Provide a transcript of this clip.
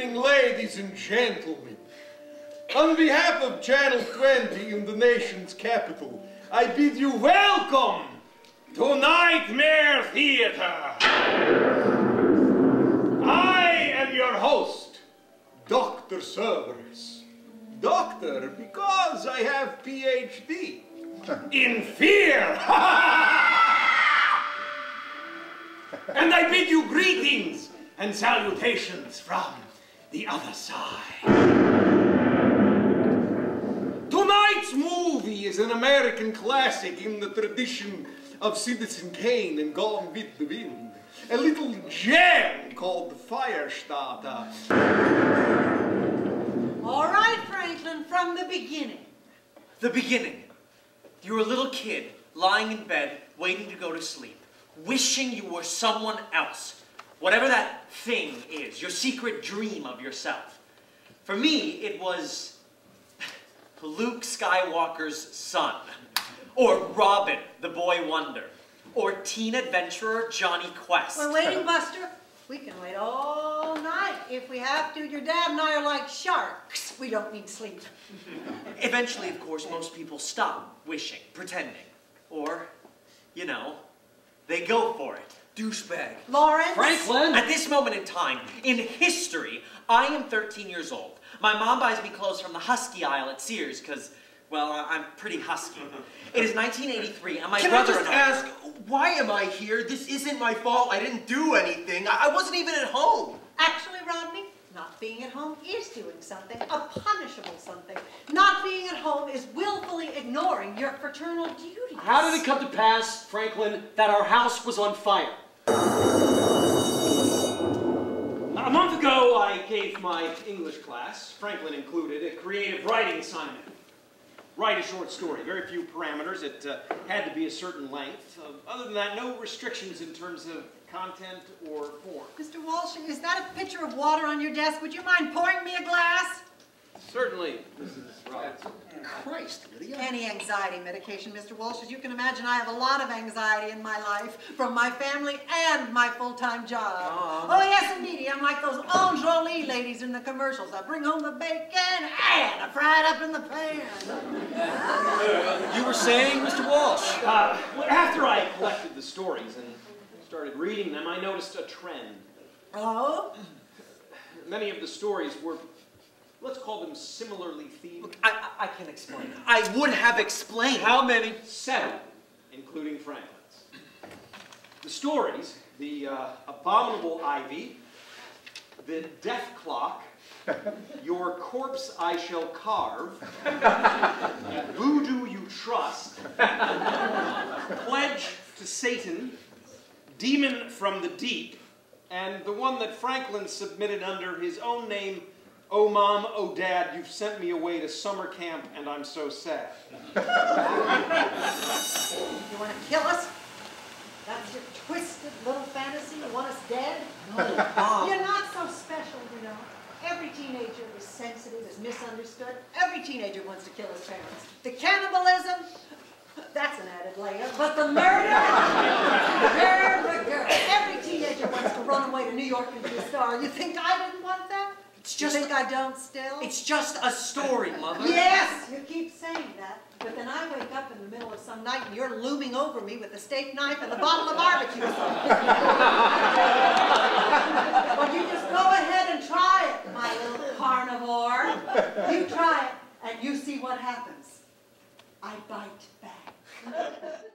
evening, ladies and gentlemen. On behalf of Channel 20 in the nation's capital, I bid you welcome to Nightmare Theater. I am your host, Dr. Cerberus. Doctor, because I have PhD in fear. and I bid you greetings and salutations from the other side. Tonight's movie is an American classic in the tradition of Citizen Kane and Gone with the Wind. A little gem called Firestarter. All right, Franklin, from the beginning. The beginning. You were a little kid lying in bed, waiting to go to sleep, wishing you were someone else. Whatever that thing is, your secret dream of yourself. For me, it was Luke Skywalker's son, or Robin, the boy wonder, or teen adventurer Jonny Quest. We're waiting, Buster. We can wait all night if we have to. Your dad and I are like sharks. We don't need sleep. Eventually, of course, most people stop wishing, pretending. Or, you know, they go for it douchebag. Lawrence? Franklin! At this moment in time, in history, I am 13 years old. My mom buys me clothes from the Husky aisle at Sears because, well, I'm pretty husky. It is 1983, and my Can brother I just and I... ask, why am I here? This isn't my fault. I didn't do anything. I, I wasn't even at home. Actually, Rodney, not being at home is doing something, a punishable something. Not being at home is willfully ignoring your fraternal duties. How did it come to pass, Franklin, that our house was on fire? A month ago, I gave my English class, Franklin included, a creative writing assignment. Write a short story, very few parameters. It uh, had to be a certain length. Uh, other than that, no restrictions in terms of content or form. Mr. Walsh, is that a pitcher of water on your desk? Would you mind pouring me a glass? Certainly, Mrs. Robinson. Christ, Lydia. Any anxiety medication, Mr. Walsh. As you can imagine, I have a lot of anxiety in my life from my family and my full-time job. Oh, yes, indeed. I'm like those Enjoli ladies in the commercials. I bring home the bacon and I fry it up in the pan. You were saying, Mr. Walsh? Uh, after I collected the stories and started reading them, I noticed a trend. Oh? Many of the stories were let's call them similarly themed. I, I, I can explain. I would have explained. How many? Seven, including Franklin's. The stories, the uh, abominable ivy, the death clock, your corpse I shall carve, voodoo you trust, pledge to Satan, demon from the deep, and the one that Franklin submitted under his own name, Oh, Mom, oh, Dad, you've sent me away to summer camp, and I'm so sad. You want to kill us? That's your twisted little fantasy? You want us dead? No, Mom. You're not so special, you know. Every teenager is sensitive, is misunderstood. Every teenager wants to kill his parents. The cannibalism, that's an added layer. But the murder, murder, every teenager wants to run away to New York and be a star. You think I didn't want that? It's just. you think I don't still? It's just a story, Mother. Yes, you keep saying that, but then I wake up in the middle of some night and you're looming over me with a steak knife and a bottle of barbecue sauce. well, you just go ahead and try it, my little carnivore. You try it, and you see what happens. I bite back.